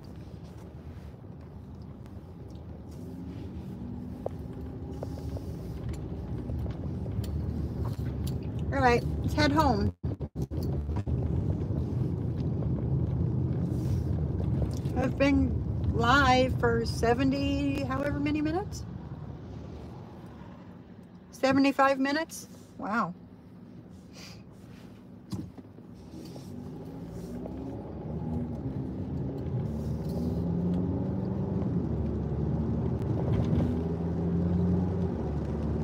All right, let's head home. I've been live for 70, however many minutes. 75 minutes? Wow.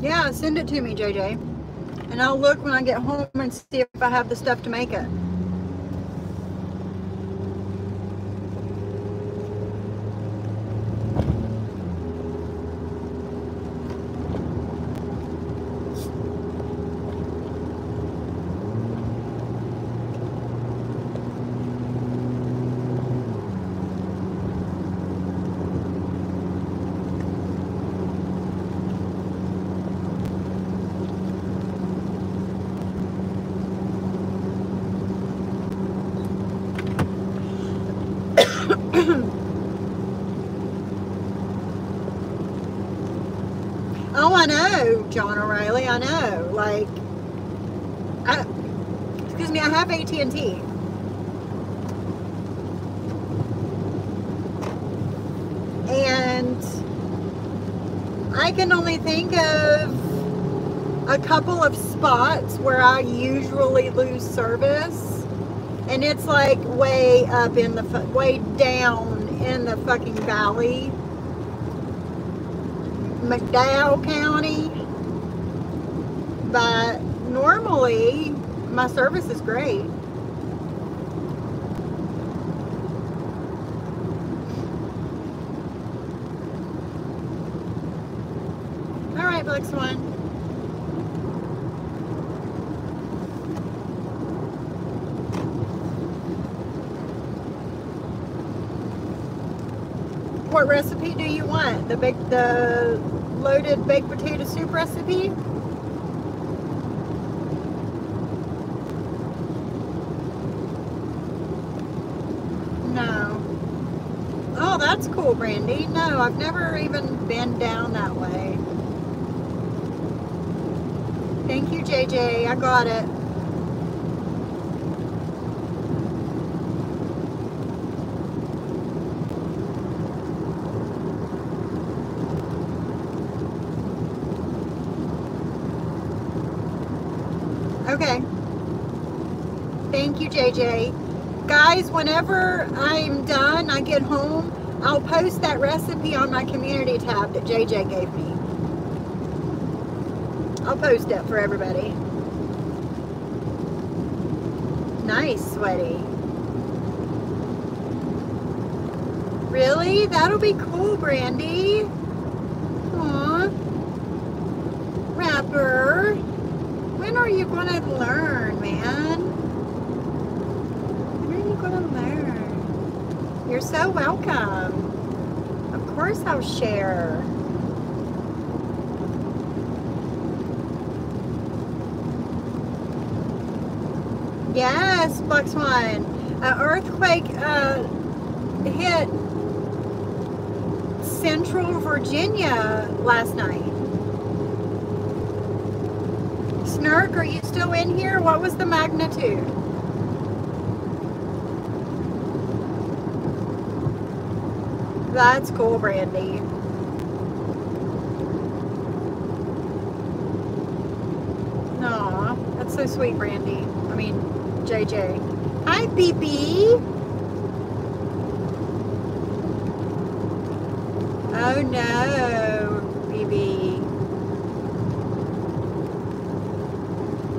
Yeah, send it to me, JJ. And I'll look when I get home and see if I have the stuff to make it. And I can only think of a couple of spots where I usually lose service. And it's like way up in the way down in the fucking valley. McDowell County. But normally my service is great Black Swan what recipe do you want? The big, the loaded baked potato soup recipe? No. Oh, that's cool, Brandy. No, I've never even been down that way. Thank you, JJ. I got it. Okay. Thank you, JJ. Guys, whenever I'm done, I get home, I'll post that recipe on my community tab that JJ gave me. I'll post it for everybody. Nice, sweaty. Really? That'll be cool, Brandy. Aw. Rapper. When are you going to learn, man? When are you going to learn? You're so welcome. Of course I'll share. Yes, Black Swan. An earthquake uh, hit central Virginia last night. Snurk, are you still in here? What was the magnitude? That's cool, Brandy. Aw, that's so sweet, Brandy. I mean, JJ. Hi, BB. Oh no, BB.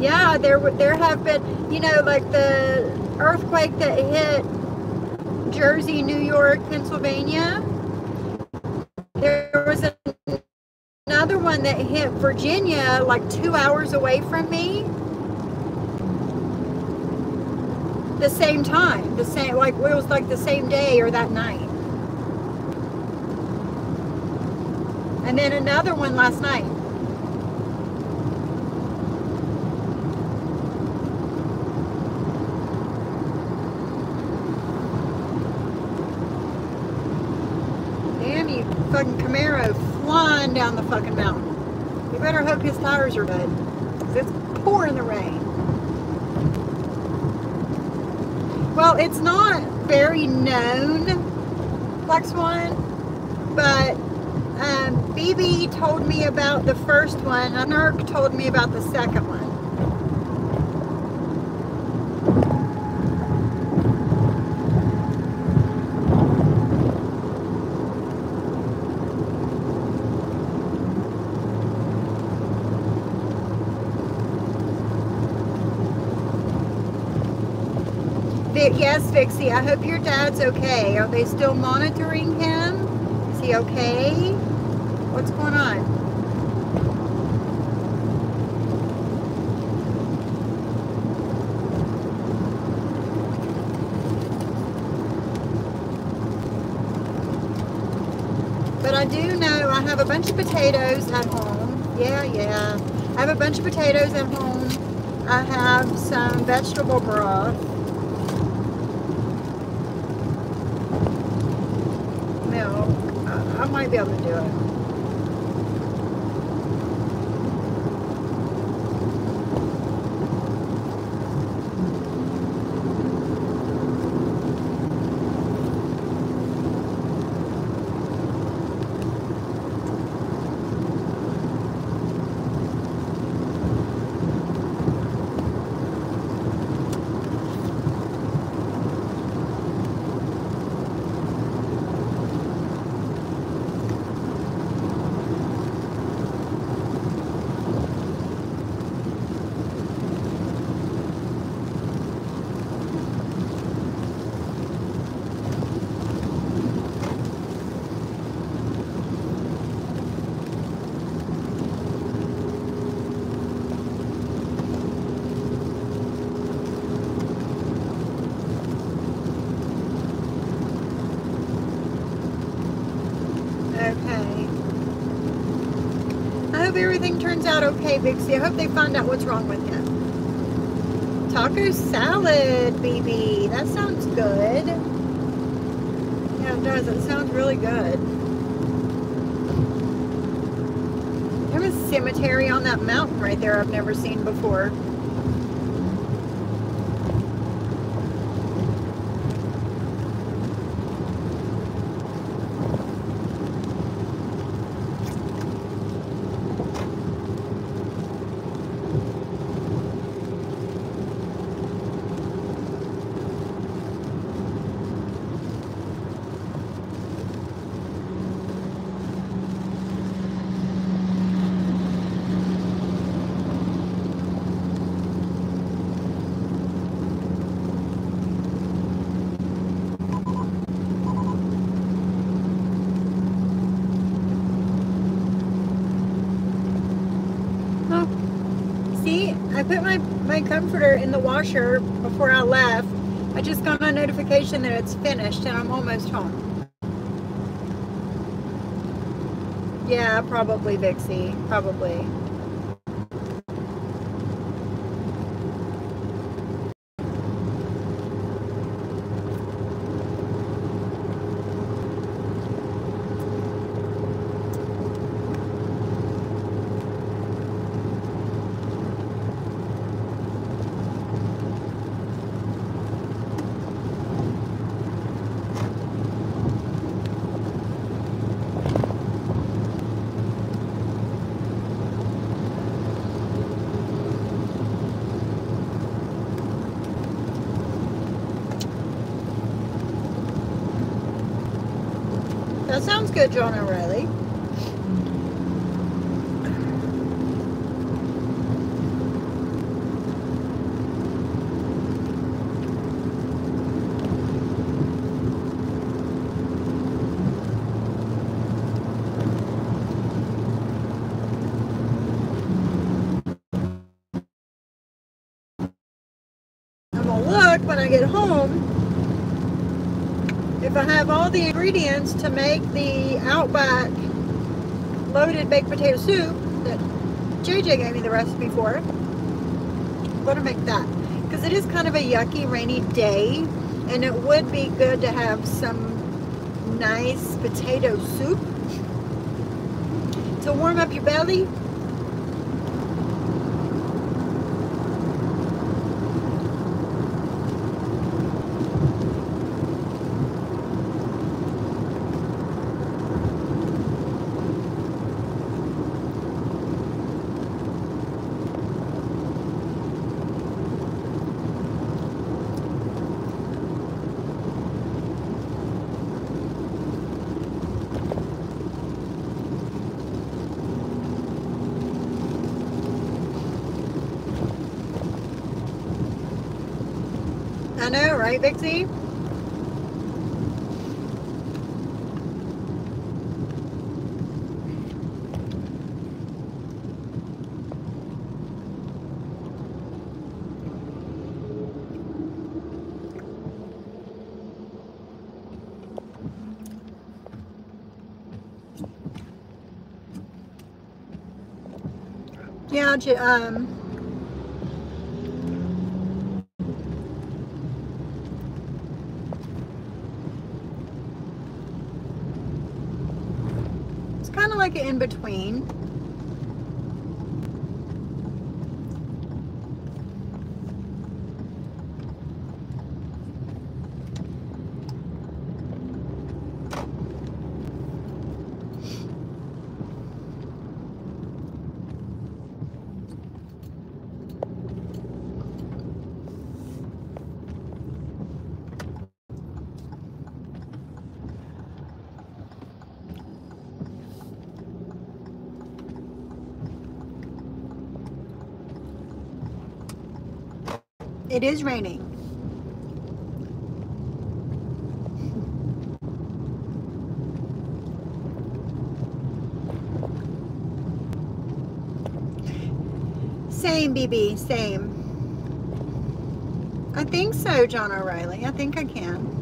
Yeah, there there have been, you know, like the earthquake that hit Jersey, New York, Pennsylvania. There was another one that hit Virginia like two hours away from me. The same time, the same like it was like the same day or that night. And then another one last night. Damn you, fucking Camaro flying down the fucking mountain. You better hope his tires are good. 'cause it's pouring the rain. Well, it's not very known, Black Swan, but um, BB told me about the first one, and Nerk told me about the second one. yes, Vixie, I hope your dad's okay. Are they still monitoring him? Is he okay? What's going on? But I do know I have a bunch of potatoes at home. Yeah, yeah. I have a bunch of potatoes at home. I have some vegetable broth. Milk. I, I might be able to do it. Okay. I hope everything turns out okay, Vixie. I hope they find out what's wrong with him. Taco salad, BB. That sounds good. Yeah, it does. It sounds really good. There's a cemetery on that mountain right there I've never seen before. I put my, my comforter in the washer before I left. I just got a notification that it's finished and I'm almost home. Yeah, probably Vixie. Probably. That sounds good, John O'Reilly. I'm gonna look when I get home if I have all the ingredients to make the Outback loaded baked potato soup that JJ gave me the recipe for, I'm going to make that. Because it is kind of a yucky, rainy day, and it would be good to have some nice potato soup to warm up your belly Vixie? Yeah, um, it's kind of like an in-between. It is raining. Same, BB, same. I think so, John O'Reilly. I think I can.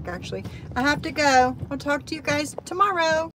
Back actually. I have to go. I'll talk to you guys tomorrow.